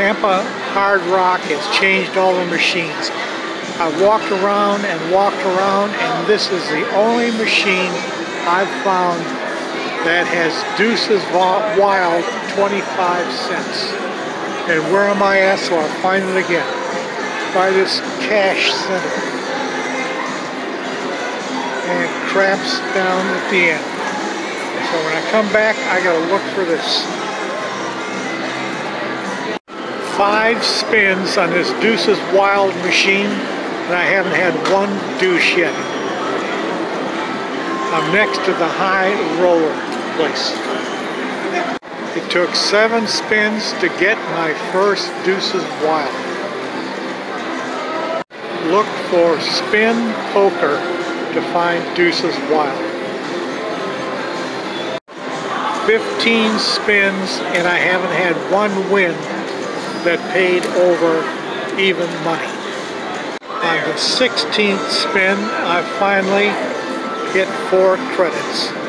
Tampa Hard Rock has changed all the machines. I walked around and walked around and this is the only machine I've found that has Deuces Wild 25 cents. And where am I at? So I'll find it again. By this cash center. And it craps down at the end. So when I come back, I gotta look for this. Five spins on this Deuces Wild machine, and I haven't had one deuce yet. I'm next to the high roller place. It took seven spins to get my first Deuces Wild. Look for spin poker to find Deuces Wild. 15 spins and I haven't had one win that paid over even money. On the 16th spin, I finally hit four credits.